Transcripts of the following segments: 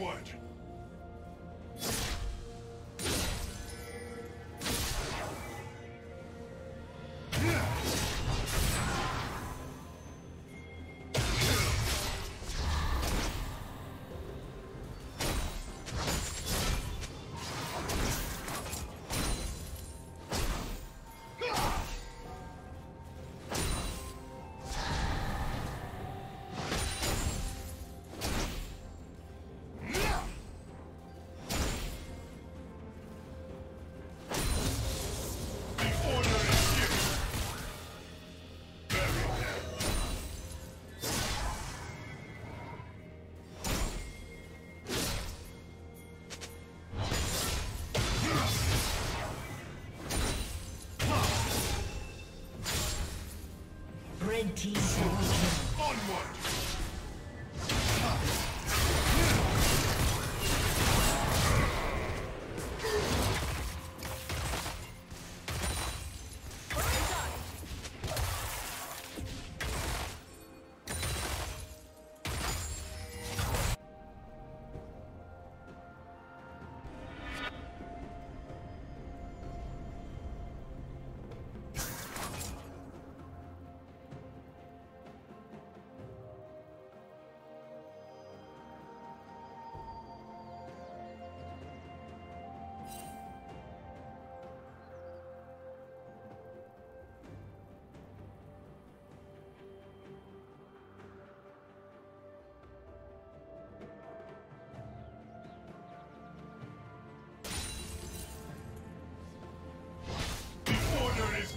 Onward!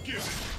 Order is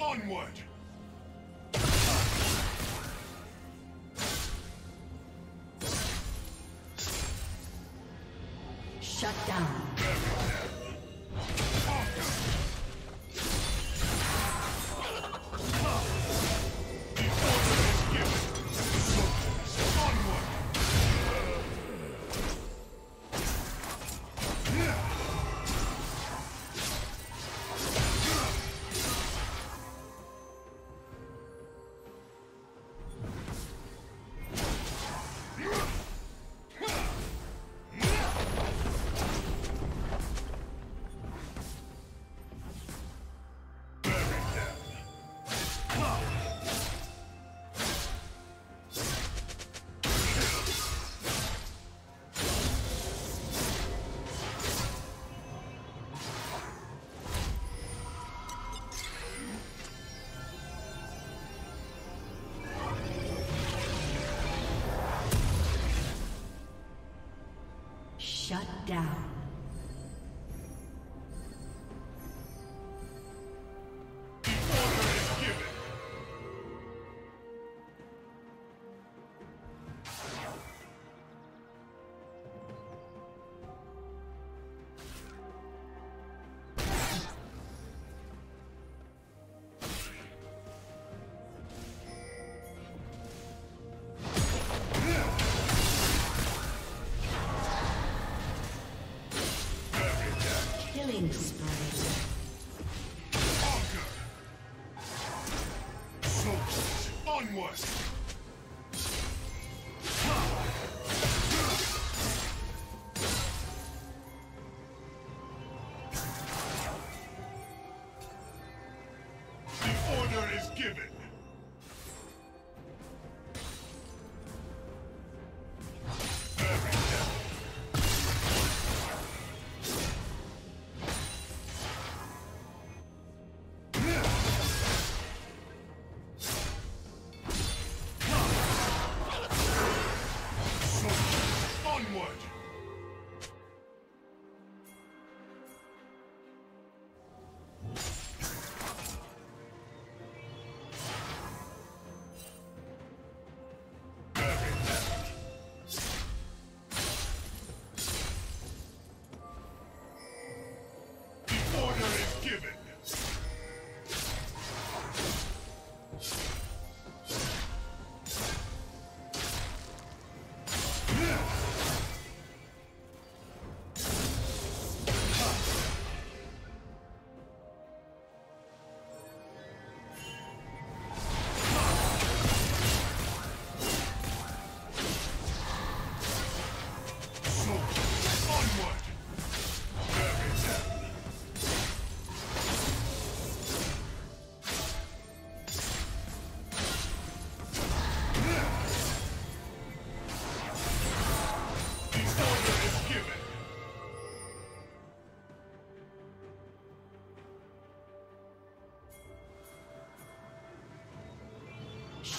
onward! Shut down. Down.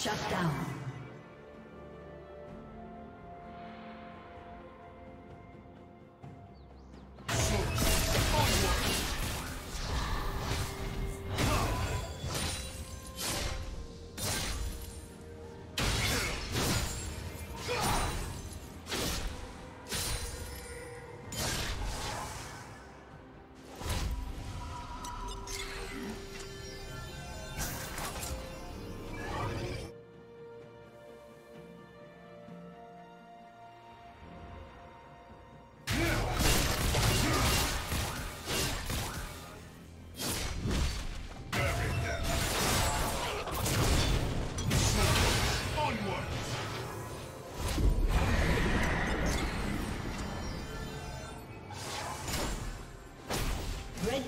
Shut down.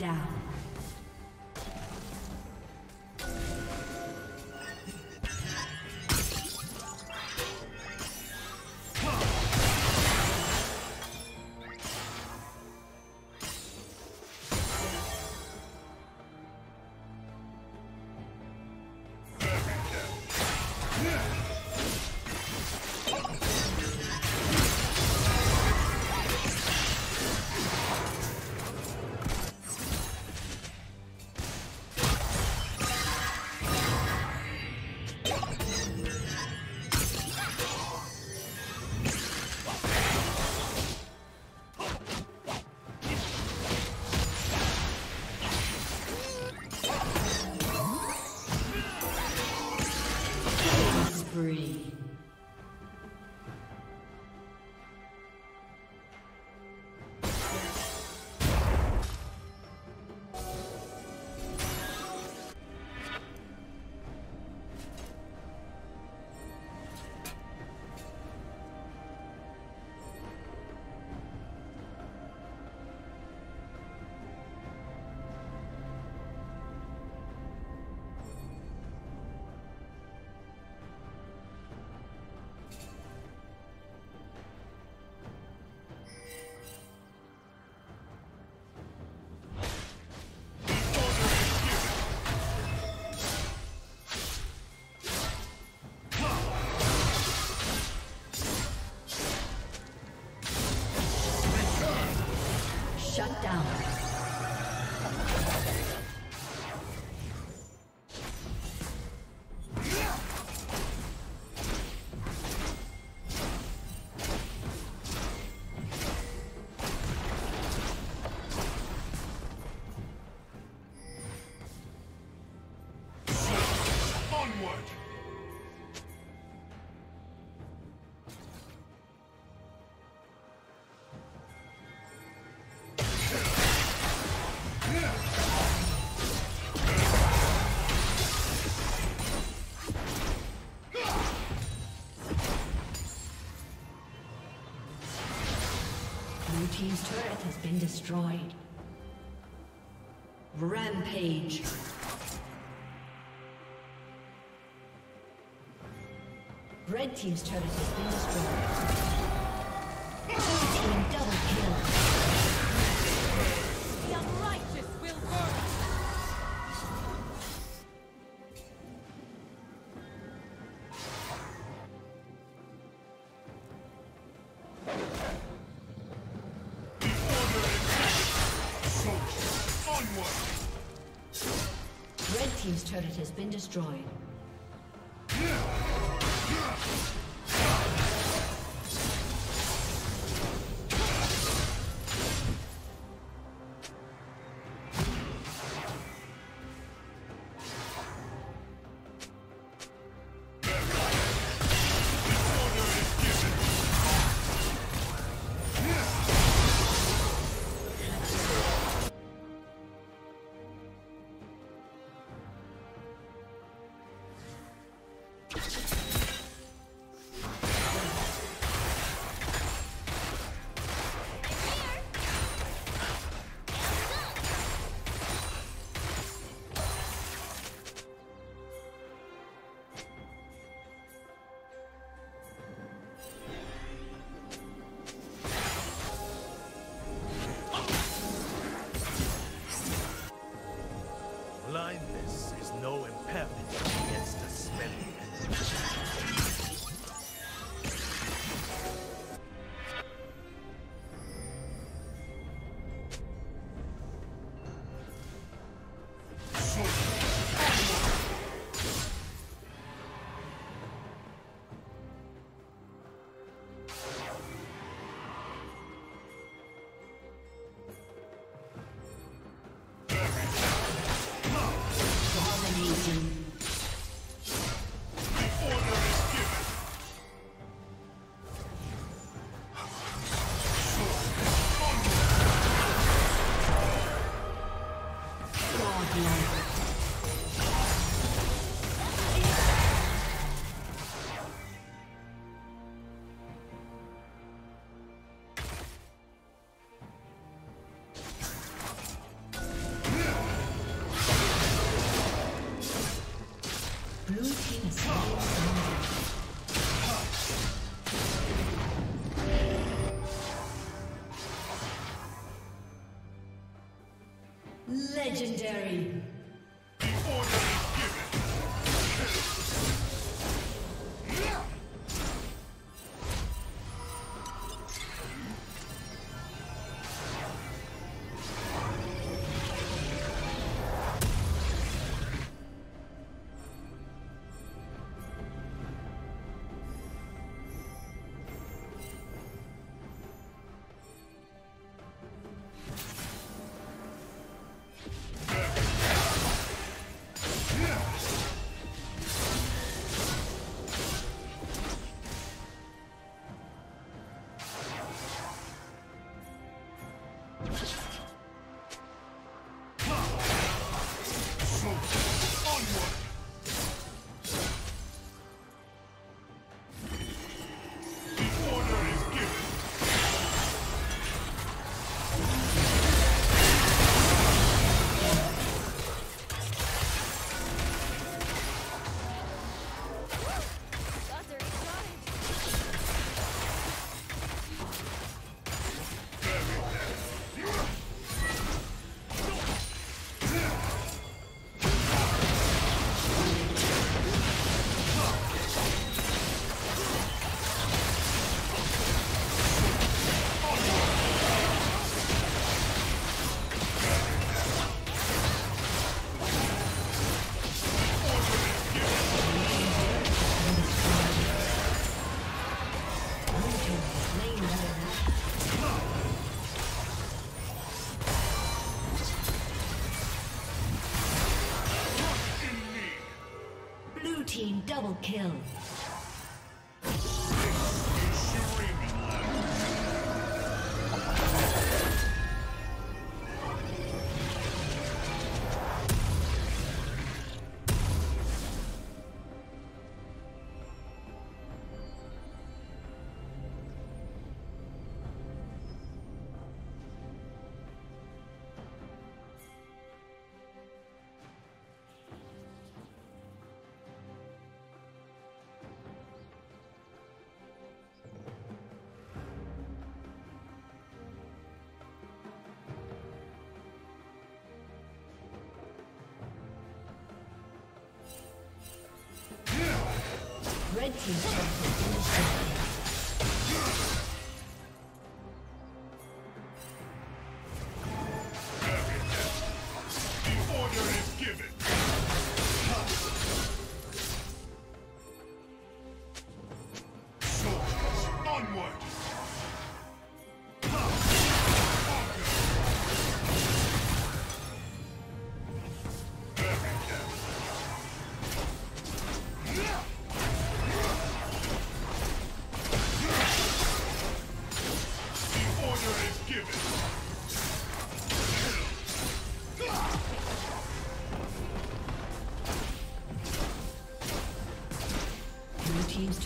down. team's turret has been destroyed. Rampage. Red team's turret has been destroyed. Blue team double kill. has been destroyed. Legendary. Kill. Red team's.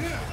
The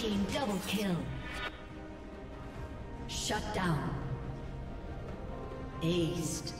team double kill. Shut down. Aced.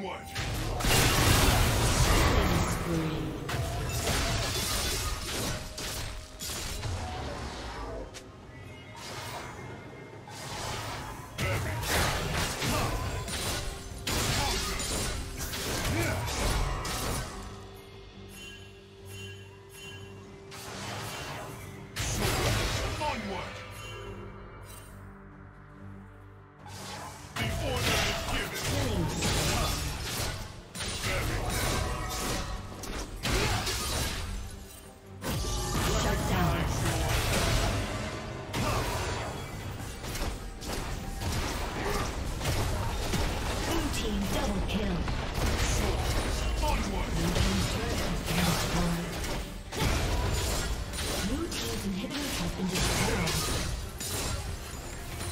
What?